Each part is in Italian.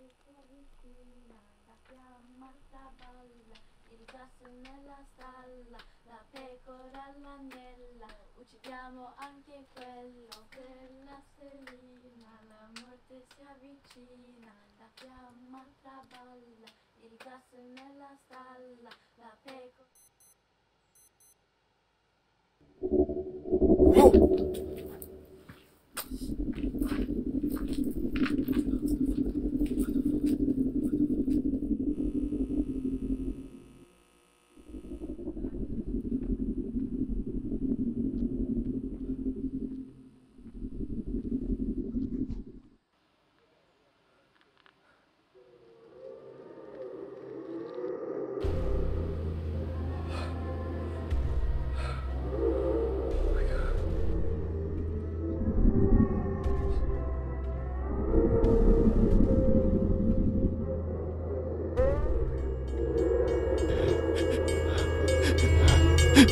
La fiamma traballa, il gas nella stalla, la pecora l'agnella, uccidiamo anche quello della stellina, la morte si avvicina, la fiamma traballa, il gas nella stalla, la pecora...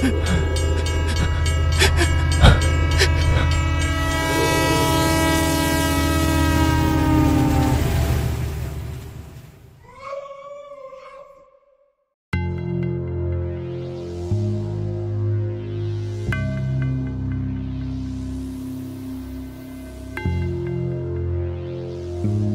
thank mm -hmm. you